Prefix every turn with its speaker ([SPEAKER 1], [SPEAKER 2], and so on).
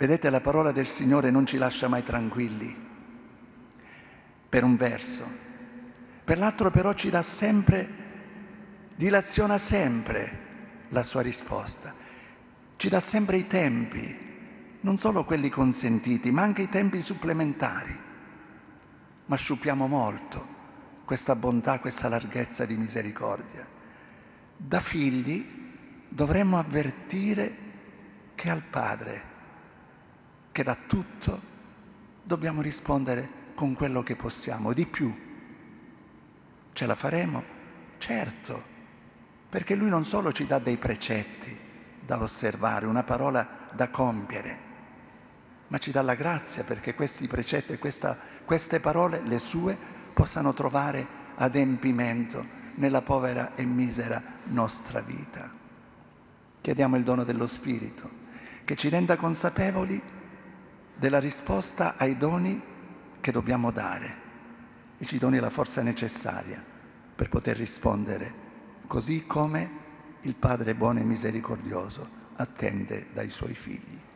[SPEAKER 1] Vedete, la parola del Signore non ci lascia mai tranquilli, per un verso. Per l'altro però ci dà sempre, dilaziona sempre la sua risposta. Ci dà sempre i tempi, non solo quelli consentiti, ma anche i tempi supplementari. Ma sciupiamo molto questa bontà, questa larghezza di misericordia. Da figli dovremmo avvertire che al Padre che da tutto dobbiamo rispondere con quello che possiamo, di più. Ce la faremo? Certo, perché Lui non solo ci dà dei precetti da osservare, una parola da compiere, ma ci dà la grazia perché questi precetti e queste parole, le sue, possano trovare adempimento nella povera e misera nostra vita. Chiediamo il dono dello Spirito, che ci renda consapevoli della risposta ai doni che dobbiamo dare e ci doni la forza necessaria per poter rispondere così come il Padre buono e misericordioso attende dai suoi figli.